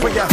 For your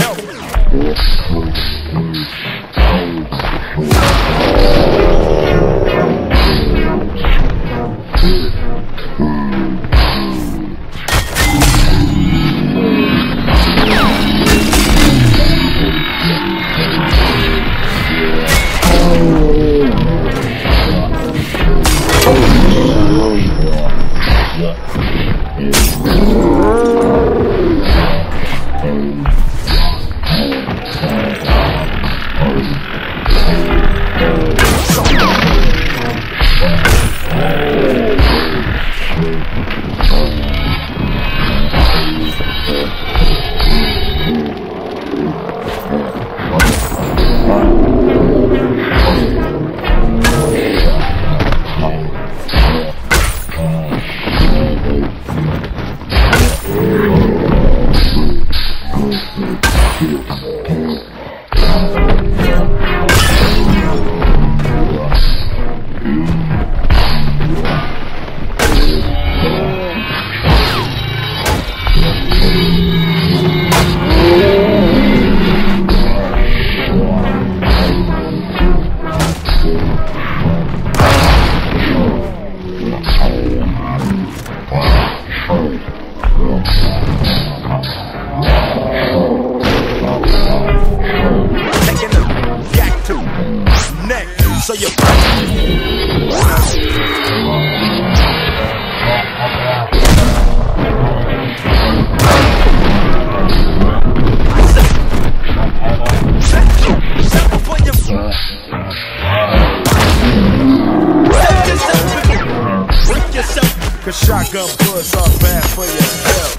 yourself. Cause shotgun bullets are bad for your health.